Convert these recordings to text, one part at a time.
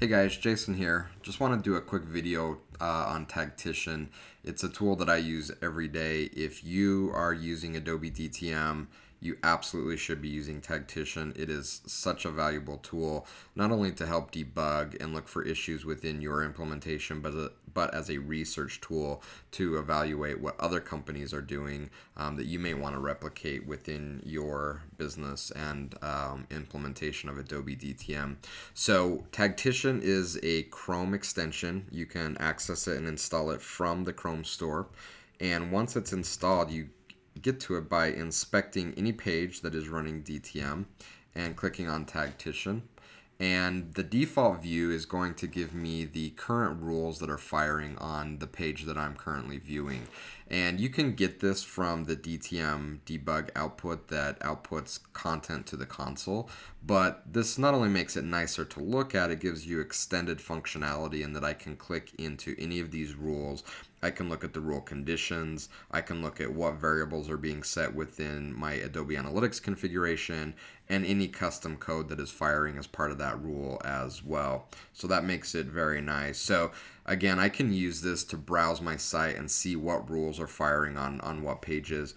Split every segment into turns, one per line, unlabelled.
Hey guys, Jason here. Just want to do a quick video uh, on Tagtician. It's a tool that I use every day. If you are using Adobe DTM, you absolutely should be using Tagtician. It is such a valuable tool, not only to help debug and look for issues within your implementation, but, a, but as a research tool to evaluate what other companies are doing um, that you may want to replicate within your business and um, implementation of Adobe DTM. So Tagtician is a Chrome extension. You can access it and install it from the Chrome store. And once it's installed, you get to it by inspecting any page that is running DTM and clicking on Tagtician. And the default view is going to give me the current rules that are firing on the page that I'm currently viewing. And you can get this from the DTM debug output that outputs content to the console. But this not only makes it nicer to look at, it gives you extended functionality in that I can click into any of these rules I can look at the rule conditions. I can look at what variables are being set within my Adobe Analytics configuration and any custom code that is firing as part of that rule as well. So that makes it very nice. So again, I can use this to browse my site and see what rules are firing on, on what pages.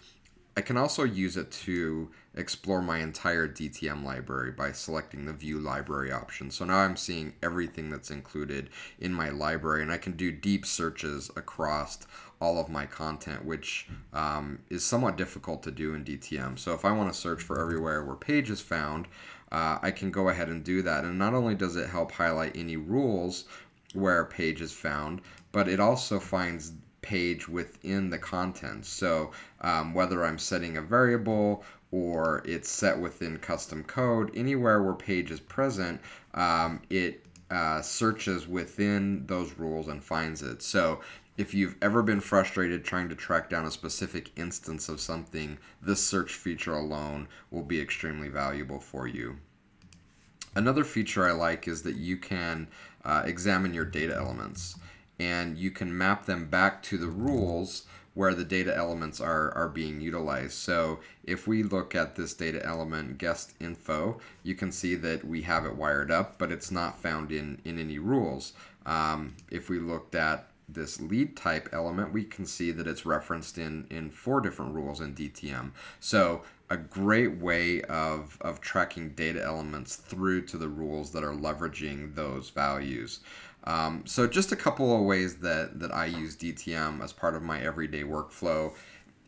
I can also use it to explore my entire DTM library by selecting the view library option. So now I'm seeing everything that's included in my library and I can do deep searches across all of my content, which um, is somewhat difficult to do in DTM. So if I want to search for everywhere where page is found, uh, I can go ahead and do that. And not only does it help highlight any rules where page is found, but it also finds page within the content. So um, whether I'm setting a variable or it's set within custom code, anywhere where page is present, um, it uh, searches within those rules and finds it. So if you've ever been frustrated trying to track down a specific instance of something, this search feature alone will be extremely valuable for you. Another feature I like is that you can uh, examine your data elements and you can map them back to the rules where the data elements are, are being utilized. So if we look at this data element guest info, you can see that we have it wired up, but it's not found in, in any rules. Um, if we looked at this lead type element, we can see that it's referenced in, in four different rules in DTM. So a great way of, of tracking data elements through to the rules that are leveraging those values. Um, so just a couple of ways that, that I use DTM as part of my everyday workflow.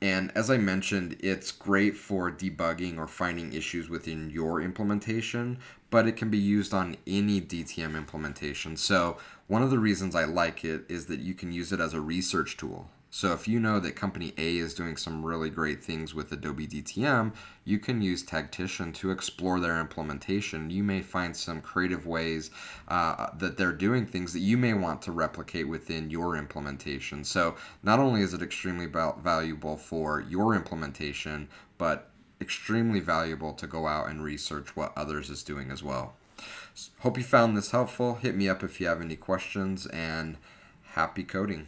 And as I mentioned, it's great for debugging or finding issues within your implementation, but it can be used on any DTM implementation. So one of the reasons I like it is that you can use it as a research tool. So if you know that company A is doing some really great things with Adobe DTM, you can use Tagtician to explore their implementation. You may find some creative ways uh, that they're doing things that you may want to replicate within your implementation. So not only is it extremely valuable for your implementation, but extremely valuable to go out and research what others is doing as well. Hope you found this helpful. Hit me up if you have any questions and happy coding.